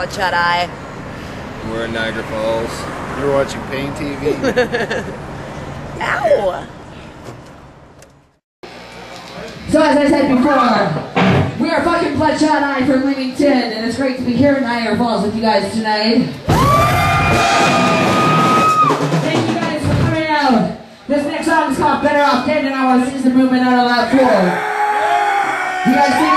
Bloodshoteye. We're in Niagara Falls. You're watching Pain TV. Ow! So as I said before, we are fucking Bloodshoteye from Leamington, and it's great to be here in Niagara Falls with you guys tonight. Thank you guys for coming out. This next song is called Better Off Dead, and I want to see the movement out of that floor. You guys see?